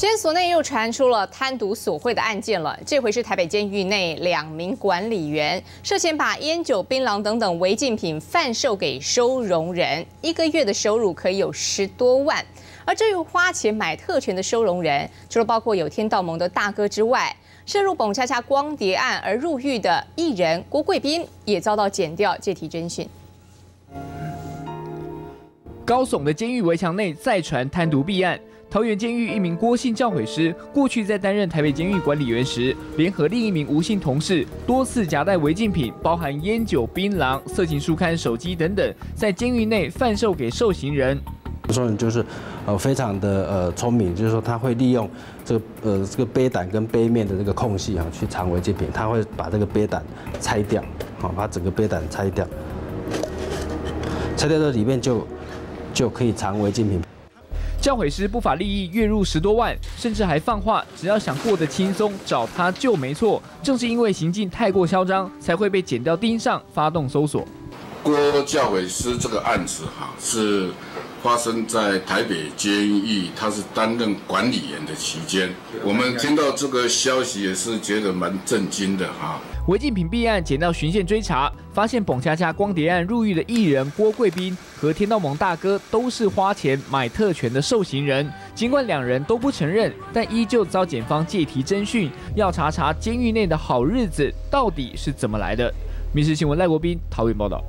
今天所内又传出了贪渎索贿的案件了，这回是台北监狱内两名管理员涉嫌把烟酒、槟榔等等违禁品贩售给收容人，一个月的收入可以有十多万。而这又花钱买特权的收容人，除了包括有天道盟的大哥之外，涉入蹦恰恰光碟案而入狱的艺人郭贵斌，也遭到剪掉借题侦讯。高耸的监狱围墙内再传贪渎弊案。桃园监狱一名郭姓教诲师，过去在担任台北监狱管理员时，联合另一名吴姓同事，多次夹带违禁品，包含烟酒、槟榔、色情书刊、手机等等，在监狱内贩售给受刑人。受人就是，呃，非常的呃聪明，就是说他会利用这个呃这个杯胆跟杯面的这个空隙啊，去藏违禁品。他会把这个杯胆拆掉，好，把整个杯胆拆掉，拆掉这里面就就可以藏违禁品。教诲师不法利益月入十多万，甚至还放话，只要想过得轻松，找他就没错。正是因为行径太过嚣张，才会被剪掉盯上，发动搜索。郭教诲师这个案子哈，是发生在台北监狱，他是担任管理员的期间。我们听到这个消息也是觉得蛮震惊的哈。违禁品弊案，捡到循线追查，发现蹦恰恰光碟案入狱的艺人郭贵斌和天道盟大哥都是花钱买特权的受刑人。尽管两人都不承认，但依旧遭检方借题侦讯，要查查监狱内的好日子到底是怎么来的。民事新闻赖国斌桃园报道。